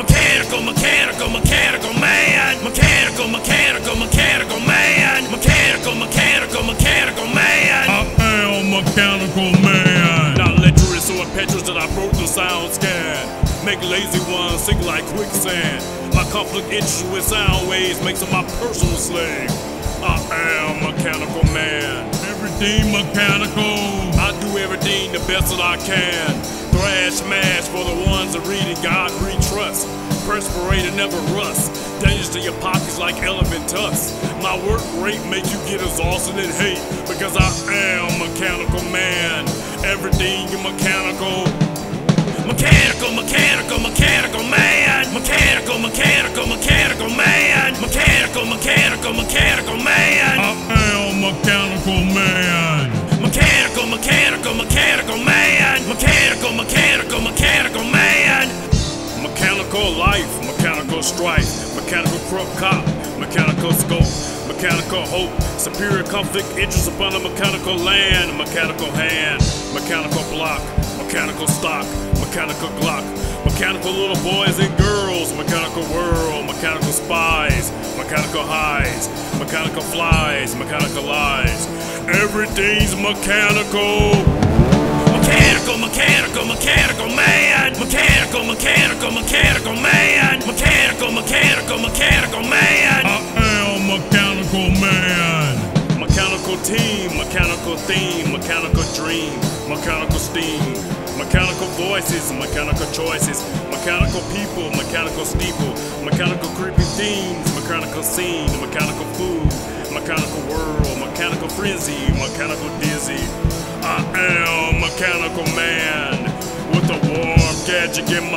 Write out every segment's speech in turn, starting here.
Mechanical, mechanical, mechanical man. Mechanical, mechanical, mechanical man. Mechanical, mechanical, mechanical man. I am mechanical man. Not electric so impetuous that I broke the sound scan. Make lazy ones sink like quicksand. My conflict interest with sound waves makes them my personal slave. I am mechanical man. Everything mechanical. I do everything the best that I can. Thrash smash for the ones that read it, God read trust. Perspirate and never rust. Dangerous to your pockets like elephant tusks. My work rate make you get exhausted and hate. Because I am mechanical man. Everything is mechanical. Mechanical, mechanical, mechanical man. Mechanical, mechanical, mechanical man. Mechanical, mechanical, mechanical man. I am mechanical man. Mechanical, mechanical, mechanical man. Mechanical life, mechanical strife, mechanical corrupt cop, mechanical scope, mechanical hope, superior conflict interest upon a mechanical land, mechanical hand, mechanical block, mechanical stock, mechanical glock, mechanical little boys and girls, mechanical world, mechanical spies, mechanical highs, mechanical flies, mechanical lies. Everything's mechanical. Mechanical, mechanical, mechanical man. Mechanical, mechanical, mechanical man. Mechanical, mechanical, mechanical man. I am mechanical man. Mechanical team, mechanical theme, mechanical dream, mechanical steam, mechanical voices, mechanical choices, mechanical people, mechanical steeple, mechanical creepy themes, mechanical scene, mechanical food, mechanical world, mechanical frenzy, mechanical dizzy. I am mechanical man with a warm gadget in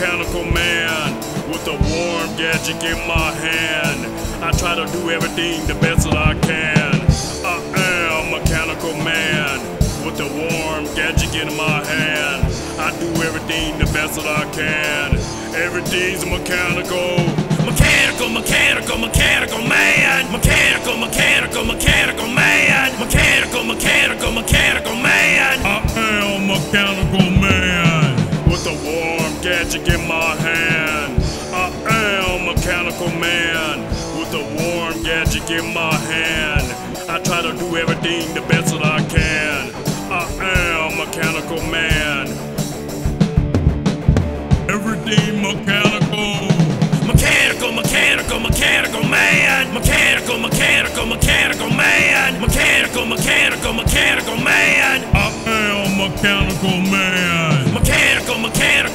mechanical man with a warm gadget in my hand. I try to do everything the best that I can. I am mechanical man with a warm gadget in my hand. I do everything the best that I can. Everything's mechanical. Mechanical, mechanical, mechanical man. Mechanical, mechanical, mechanical man. Mechanical, mechanical, mechanical gadget in my hand. I am mechanical man with a warm gadget in my hand. I try to do everything the best that I can. I am mechanical man. Everything mechanical. Mechanical, mechanical, mechanical man. Mechanical, mechanical, mechanical man. Mechanical, mechanical, mechanical man. I am mechanical man.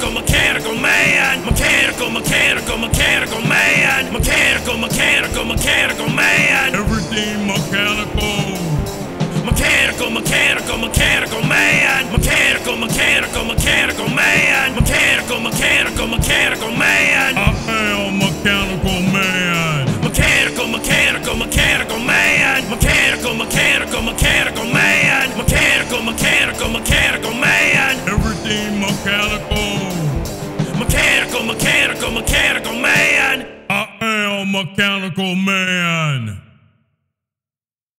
Mechanical, mechanical, man. Mechanical, mechanical, mechanical man. Mechanical, mechanical, mechanical man. Everything mechanical. Mechanical, mechanical, mechanical man. Mechanical, mechanical, mechanical man. Mechanical, mechanical, mechanical man. I am mechanical man. Mechanical, mechanical, mechanical man. Mechanical, mechanical, mechanical man. Mechanical, mechanical, mechanical man. Everything mechanical. Mechanical, mechanical, man. I am mechanical man.